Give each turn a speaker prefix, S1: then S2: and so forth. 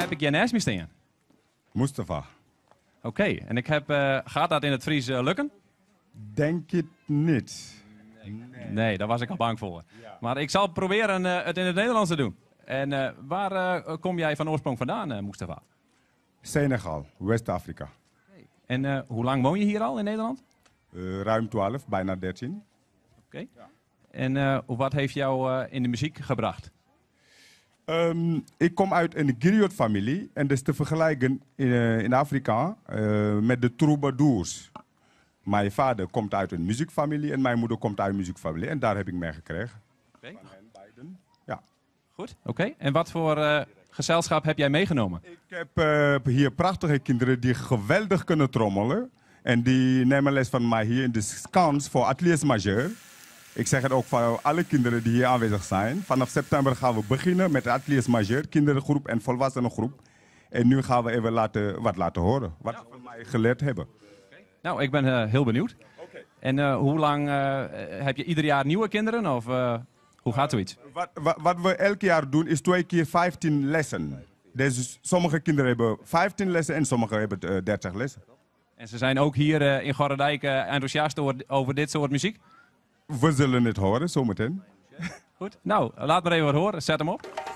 S1: heb ik je naast me staan?
S2: Mustafa.
S1: Oké, en ik heb, eh, gaat dat in het Fries eh, lukken?
S2: Denk het niet.
S1: Nee, daar was ik al bang voor. Maar ik zal proberen eh, het in het Nederlands te doen. En waar kom jij van oorsprong vandaan, Mustafa?
S2: Senegal, West-Afrika.
S1: En hoe lang woon je hier al in Nederland?
S2: Ruim 12, bijna 13.
S1: Oké. En wat heeft jou in de muziek gebracht?
S2: Ehm, ik kom uit een griot-familie en dat is te vergelijken in, eh, in Afrika eh, met de troubadours. Mijn vader komt uit een muziekfamilie en mijn moeder komt uit een muziekfamilie. En daar heb ik mee gekregen.
S1: Oké.
S2: Ja.
S1: Goed. Oké. En wat voor eh, gezelschap heb jij meegenomen?
S2: Ik heb hier prachtige kinderen die geweldig kunnen trommelen. En die nemen les van mij hier in de Skans voor Ateliers Majeur. Ik zeg het ook voor alle kinderen die hier aanwezig zijn. Vanaf september gaan we beginnen met Ateliers Majeur, kindergroep en volwassenengroep. En nu gaan we even laten, wat laten horen, wat ze van mij geleerd hebben.
S1: Nou, ik ben eh, heel benieuwd. En eh, hoe lang eh, heb je ieder jaar nieuwe kinderen? Of hoe gaat zoiets?
S2: Wat, wat, wat we elk jaar doen is twee keer 15 lessen. Dus sommige kinderen hebben 15 lessen en sommige hebben eh, 30 lessen.
S1: En ze zijn ook hier in Gorredijk enthousiast over dit soort muziek?
S2: We zullen het horen zometeen.
S1: Goed. Nou, laat maar even wat horen. Zet hem op.